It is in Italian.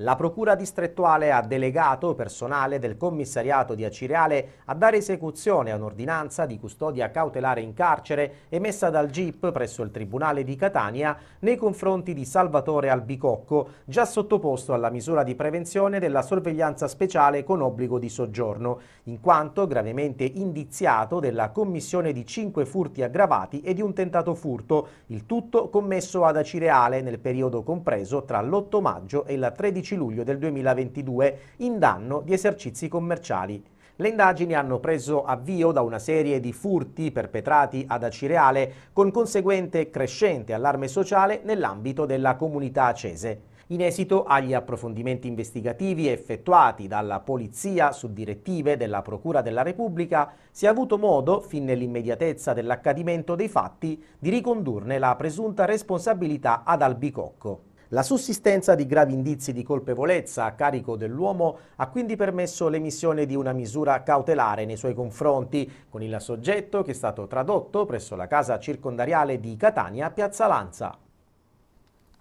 La Procura distrettuale ha delegato personale del commissariato di Acireale a dare esecuzione a un'ordinanza di custodia cautelare in carcere emessa dal GIP presso il Tribunale di Catania nei confronti di Salvatore Albicocco, già sottoposto alla misura di prevenzione della sorveglianza speciale con obbligo di soggiorno, in quanto gravemente indiziato della commissione di cinque furti aggravati e di un tentato furto, il tutto commesso ad Acireale nel periodo compreso tra l'8 maggio e il 13 15 luglio del 2022 in danno di esercizi commerciali. Le indagini hanno preso avvio da una serie di furti perpetrati ad Acireale con conseguente crescente allarme sociale nell'ambito della comunità acese. In esito agli approfondimenti investigativi effettuati dalla Polizia su direttive della Procura della Repubblica, si è avuto modo, fin nell'immediatezza dell'accadimento dei fatti, di ricondurne la presunta responsabilità ad Albicocco. La sussistenza di gravi indizi di colpevolezza a carico dell'uomo ha quindi permesso l'emissione di una misura cautelare nei suoi confronti, con il soggetto che è stato tradotto presso la casa circondariale di Catania Piazza Lanza.